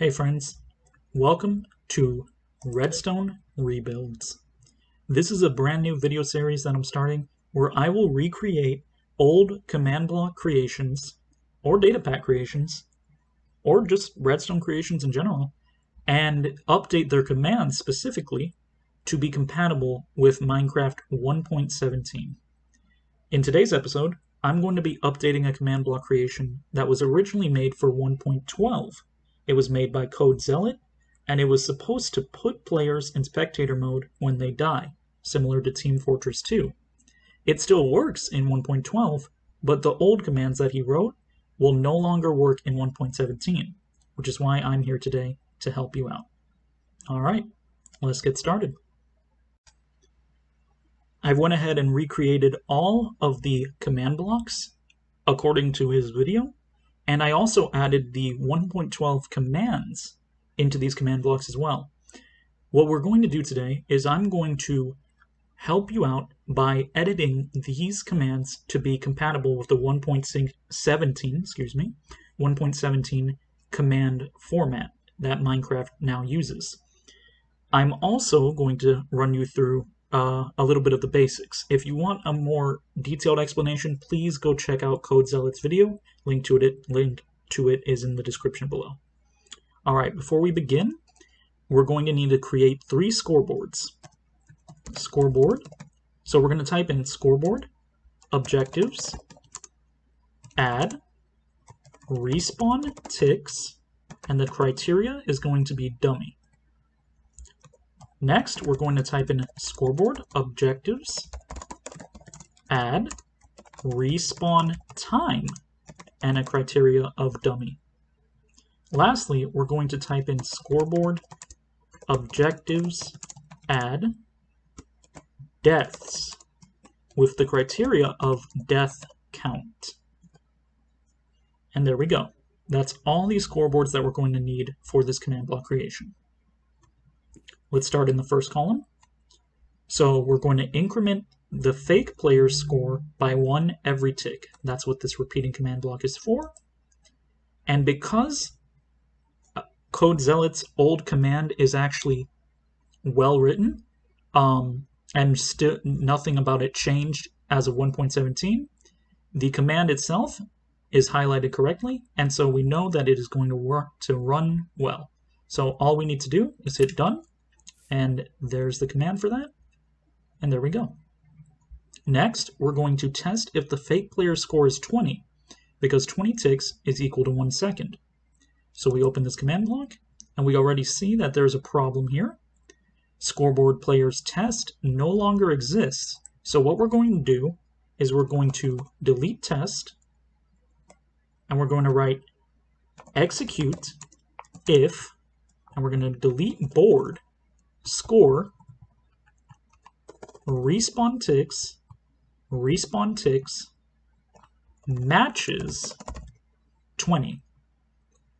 Hey friends, welcome to Redstone Rebuilds. This is a brand new video series that I'm starting where I will recreate old command block creations or data pack creations or just redstone creations in general and update their commands specifically to be compatible with Minecraft 1.17. In today's episode, I'm going to be updating a command block creation that was originally made for 1.12. It was made by Code Zealot, and it was supposed to put players in spectator mode when they die, similar to Team Fortress 2. It still works in 1.12, but the old commands that he wrote will no longer work in 1.17, which is why I'm here today to help you out. All right, let's get started. I've went ahead and recreated all of the command blocks according to his video, and I also added the 1.12 commands into these command blocks as well. What we're going to do today is I'm going to help you out by editing these commands to be compatible with the 1.17, excuse me, 1.17 command format that Minecraft now uses. I'm also going to run you through uh, a little bit of the basics. If you want a more detailed explanation, please go check out Code Zealot's video. Link to it, link to it is in the description below. All right, before we begin, we're going to need to create three scoreboards. Scoreboard. So we're going to type in scoreboard, objectives, add, respawn ticks, and the criteria is going to be dummy. Next, we're going to type in scoreboard objectives, add, respawn time, and a criteria of dummy. Lastly, we're going to type in scoreboard objectives, add, deaths, with the criteria of death count. And there we go. That's all these scoreboards that we're going to need for this command block creation. Let's start in the first column. So we're going to increment the fake player's score by one every tick. That's what this repeating command block is for. And because uh, Code Zealot's old command is actually well written, um, and still nothing about it changed as of 1.17, the command itself is highlighted correctly, and so we know that it is going to work to run well. So all we need to do is hit done, and there's the command for that. And there we go. Next, we're going to test if the fake player score is 20, because 20 ticks is equal to 1 second. So we open this command block, and we already see that there's a problem here. Scoreboard players test no longer exists. So what we're going to do is we're going to delete test, and we're going to write execute if, and we're going to delete board, score, respawn ticks, respawn ticks, matches 20.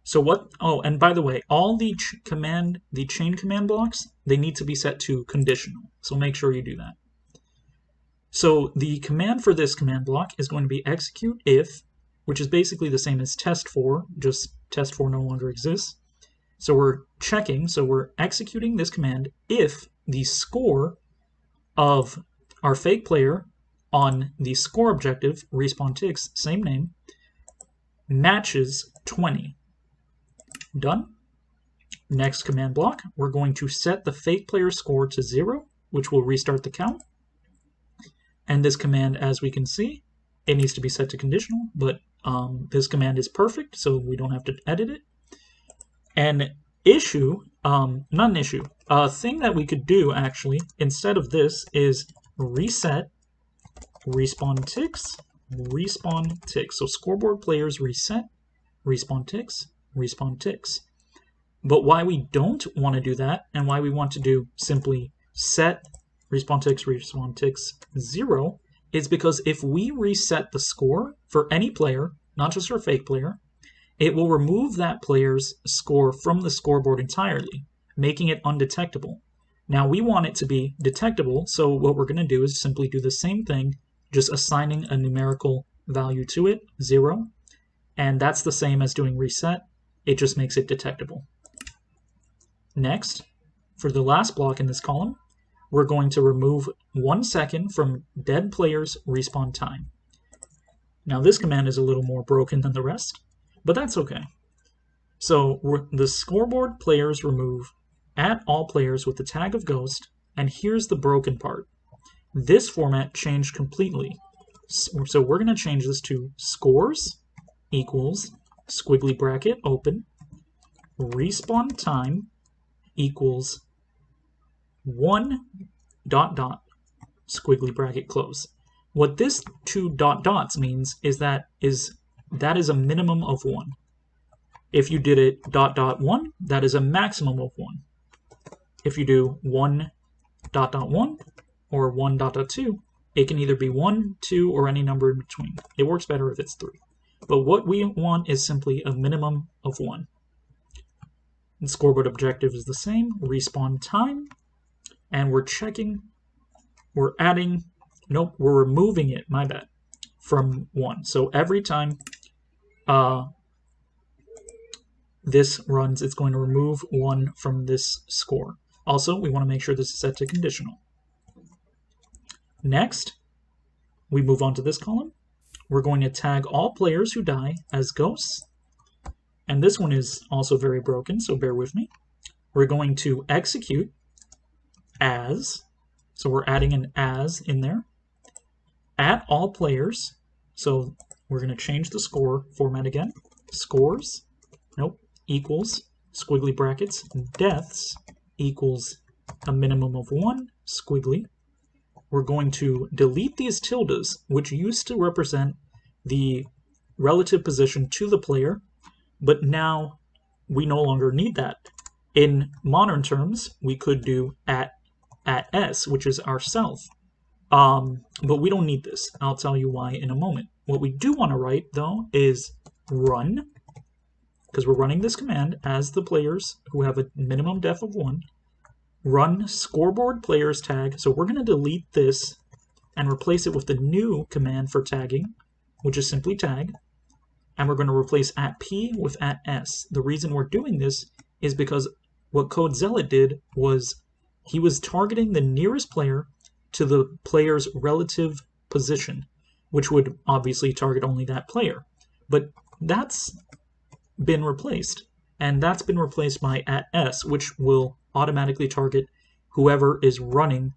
So what, oh, and by the way, all the command, the chain command blocks, they need to be set to conditional. So make sure you do that. So the command for this command block is going to be execute if, which is basically the same as test for, just test for no longer exists. So we're checking, so we're executing this command if the score of our fake player on the score objective, respawn ticks, same name, matches 20. Done. Next command block, we're going to set the fake player score to 0, which will restart the count. And this command, as we can see, it needs to be set to conditional, but um, this command is perfect, so we don't have to edit it. An issue, um, not an issue, a thing that we could do actually instead of this is reset respawn ticks, respawn ticks. So scoreboard players reset, respawn ticks, respawn ticks. But why we don't want to do that and why we want to do simply set respawn ticks, respawn ticks zero is because if we reset the score for any player, not just our fake player, it will remove that player's score from the scoreboard entirely, making it undetectable. Now we want it to be detectable, so what we're going to do is simply do the same thing, just assigning a numerical value to it, 0, and that's the same as doing reset, it just makes it detectable. Next, for the last block in this column, we're going to remove one second from dead player's respawn time. Now this command is a little more broken than the rest, but that's okay. So the scoreboard players remove at all players with the tag of ghost, and here's the broken part. This format changed completely. So we're going to change this to scores equals squiggly bracket open respawn time equals 1 dot dot squiggly bracket close. What this two dot dots means is that is that is a minimum of 1. If you did it dot dot 1, that is a maximum of 1. If you do 1 dot dot 1 or 1 dot dot 2, it can either be 1, 2, or any number in between. It works better if it's 3. But what we want is simply a minimum of 1. The scoreboard objective is the same, respawn time, and we're checking, we're adding, nope, we're removing it, my bad, from 1. So every time uh, this runs, it's going to remove 1 from this score. Also, we want to make sure this is set to conditional. Next, we move on to this column. We're going to tag all players who die as ghosts. And this one is also very broken, so bear with me. We're going to execute as, so we're adding an as in there, at all players. So we're going to change the score format again. Scores, nope, equals, squiggly brackets, deaths equals a minimum of one, squiggly, we're going to delete these tildes, which used to represent the relative position to the player, but now we no longer need that. In modern terms, we could do at at s, which is our self. Um, but we don't need this. I'll tell you why in a moment. What we do want to write, though, is run, because we're running this command as the players who have a minimum def of 1, run scoreboard players tag. So we're going to delete this and replace it with the new command for tagging, which is simply tag. And we're going to replace at p with at s. The reason we're doing this is because what Code Zealot did was he was targeting the nearest player to the player's relative position, which would obviously target only that player. But that's been replaced, and that's been replaced by at s, which will automatically target whoever is running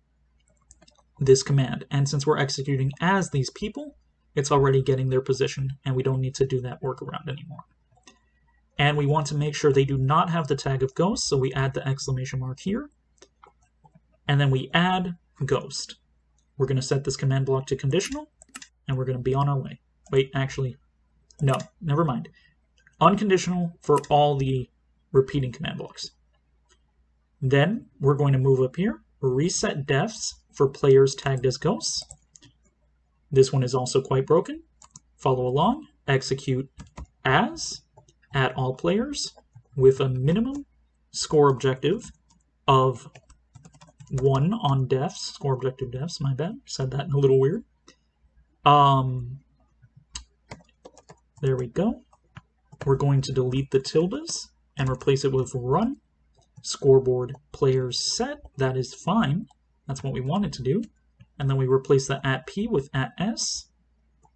this command. And since we're executing as these people, it's already getting their position, and we don't need to do that workaround anymore. And we want to make sure they do not have the tag of ghost, so we add the exclamation mark here. And then we add ghost. We're going to set this command block to conditional, and we're going to be on our way. Wait, actually, no, never mind. Unconditional for all the repeating command blocks. Then we're going to move up here, reset defs for players tagged as ghosts. This one is also quite broken. Follow along, execute as at all players with a minimum score objective of one on defs, score objective defs, my bad, said that a little weird. Um, there we go. We're going to delete the tildes and replace it with run scoreboard players set. That is fine. That's what we wanted to do. And then we replace the at p with at s,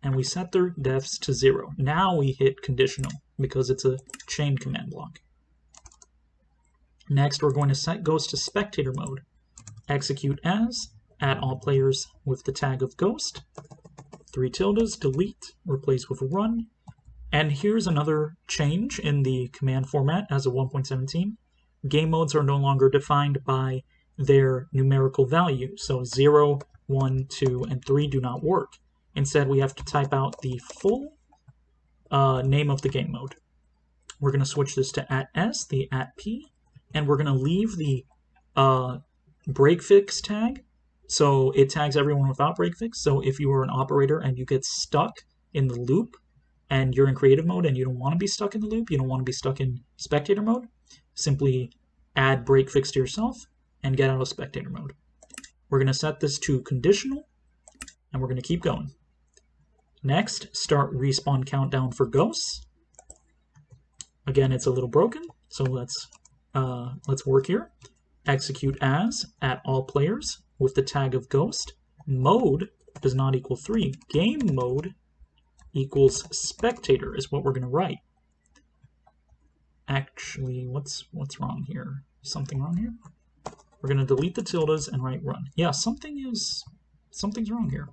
and we set their defs to zero. Now we hit conditional because it's a chain command block. Next, we're going to set ghost to spectator mode. Execute as, at all players with the tag of ghost. Three tildes, delete, replace with run. And here's another change in the command format as of 1.17 game modes are no longer defined by their numerical value. So 0, 1, 2, and 3 do not work. Instead, we have to type out the full uh, name of the game mode. We're going to switch this to at s, the at p, and we're going to leave the uh, break fix tag. So it tags everyone without break fix. So if you are an operator and you get stuck in the loop and you're in creative mode and you don't want to be stuck in the loop, you don't want to be stuck in spectator mode, simply add break fix to yourself and get out of spectator mode. We're going to set this to conditional and we're going to keep going. Next, start respawn countdown for ghosts. Again, it's a little broken, so let's uh, let's work here. Execute as at all players with the tag of ghost. Mode does not equal 3. Game mode equals spectator is what we're going to write. Actually, what's what's wrong here? Something wrong here? We're going to delete the tildes and write run. Yeah, something is something's wrong here.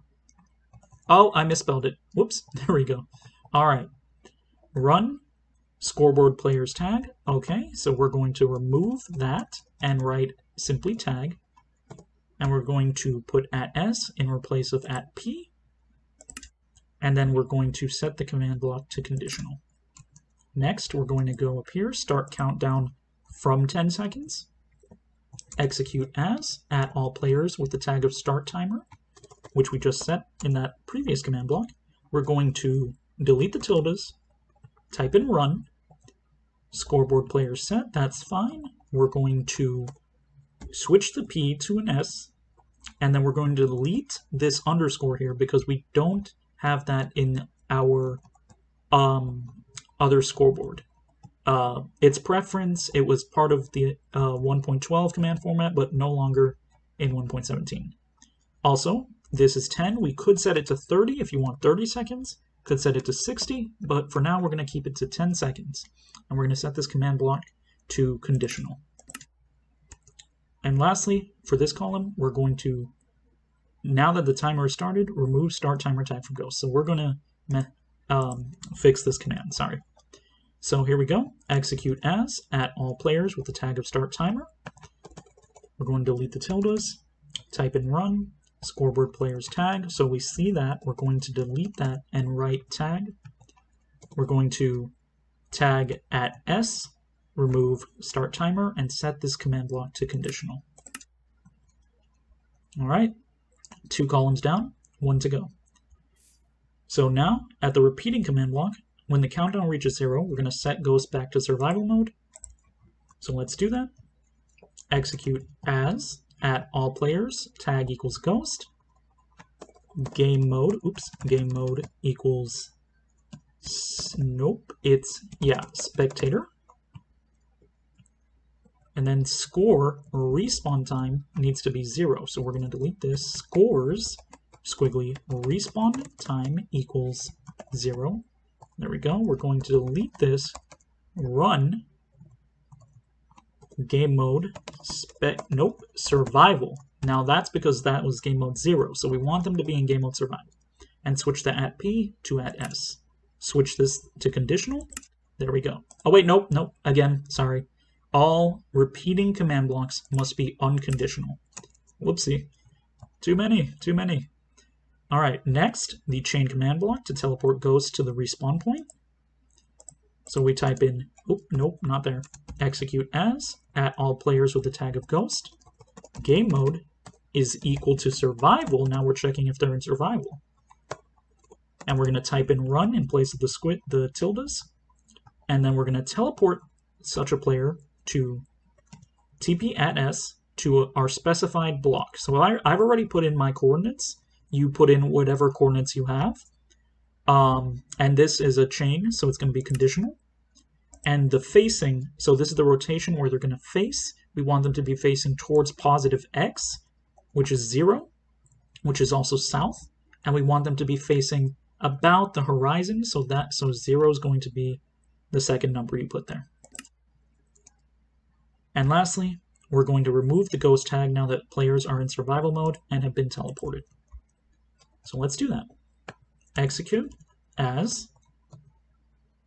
Oh, I misspelled it. Whoops. There we go. All right. Run scoreboard players tag. Okay, so we're going to remove that and write simply tag. And we're going to put at s in place of at p. And then we're going to set the command block to conditional. Next, we're going to go up here, start countdown from 10 seconds, execute as at all players with the tag of start timer, which we just set in that previous command block. We're going to delete the tildes, type in run, scoreboard player set, that's fine. We're going to switch the P to an S, and then we're going to delete this underscore here because we don't have that in our um, other scoreboard. Uh, its preference, it was part of the uh, 1.12 command format, but no longer in 1.17. Also, this is 10. We could set it to 30 if you want 30 seconds. Could set it to 60, but for now we're going to keep it to 10 seconds. And we're going to set this command block to conditional. And lastly, for this column, we're going to, now that the timer is started, remove start timer tag from Ghost. So we're going to um, fix this command, sorry. So here we go, execute as at all players with the tag of start timer. We're going to delete the tildes, type in run, scoreboard players tag. So we see that, we're going to delete that and write tag. We're going to tag at s, remove start timer, and set this command block to conditional. All right, two columns down, one to go. So now, at the repeating command block, when the countdown reaches zero, we're going to set Ghost back to survival mode. So let's do that. Execute as at all players, tag equals Ghost. Game mode, oops, game mode equals, nope, it's, yeah, spectator. And then score respawn time needs to be zero. So we're going to delete this. Scores, squiggly, respawn time equals zero. There we go. We're going to delete this, run, game mode, spec, nope, survival. Now that's because that was game mode zero, so we want them to be in game mode survival. And switch the at P to at S. Switch this to conditional. There we go. Oh wait, nope, nope, again, sorry. All repeating command blocks must be unconditional. Whoopsie. Too many, too many. All right, next, the chain command block to teleport Ghost to the respawn point. So we type in, oh, nope, not there. Execute as, at all players with the tag of Ghost. Game mode is equal to survival. Now we're checking if they're in survival. And we're going to type in run in place of the squid, the tildes. And then we're going to teleport such a player to TP at S to our specified block. So I, I've already put in my coordinates you put in whatever coordinates you have. Um, and this is a chain, so it's going to be conditional. And the facing, so this is the rotation where they're going to face. We want them to be facing towards positive x, which is 0, which is also south. And we want them to be facing about the horizon, so that so 0 is going to be the second number you put there. And lastly, we're going to remove the ghost tag now that players are in survival mode and have been teleported. So let's do that. Execute as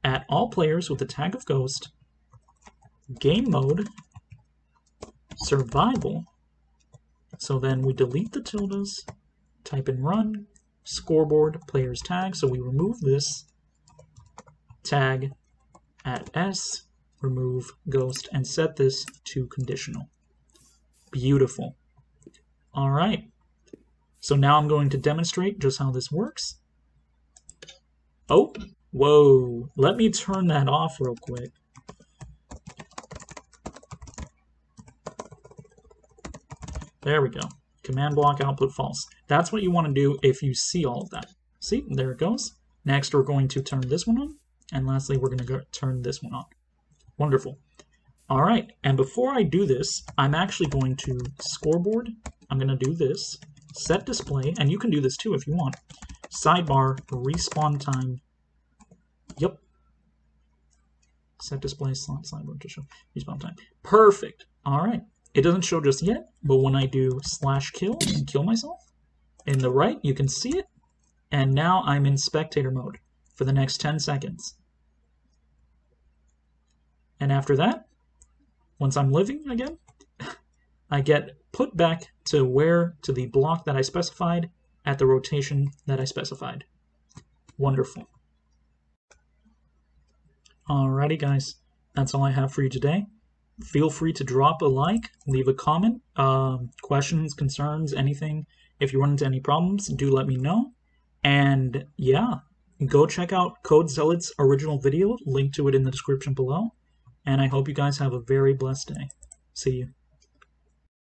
at all players with the tag of ghost, game mode, survival. So then we delete the tildes, type in run, scoreboard, players tag. So we remove this tag at S, remove ghost, and set this to conditional. Beautiful. All right. So now I'm going to demonstrate just how this works. Oh, whoa. Let me turn that off real quick. There we go. Command block output false. That's what you want to do if you see all of that. See, there it goes. Next, we're going to turn this one on. And lastly, we're going to go turn this one on. Wonderful. All right, and before I do this, I'm actually going to scoreboard. I'm going to do this, set display, and you can do this too if you want. Sidebar, respawn time. Yep. Set display slot sidebar to show respawn time. Perfect. All right. It doesn't show just yet, but when I do slash kill and kill myself, in the right, you can see it. And now I'm in spectator mode for the next 10 seconds. And after that, once I'm living again, I get put back to where, to the block that I specified at the rotation that I specified. Wonderful. Alrighty guys, that's all I have for you today. Feel free to drop a like, leave a comment, um, questions, concerns, anything. If you run into any problems, do let me know. And yeah, go check out Code Zealot's original video, link to it in the description below. And I hope you guys have a very blessed day. See you.